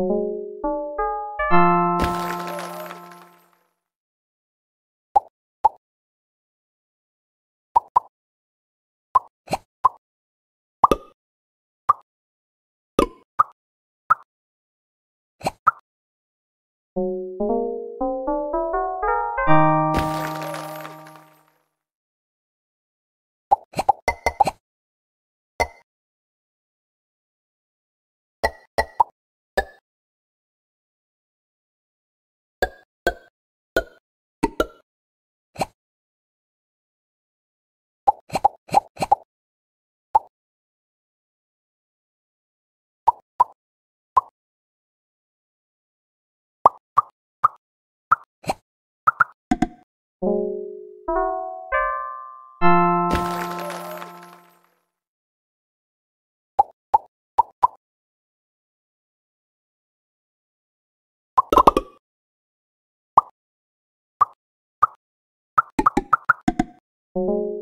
you you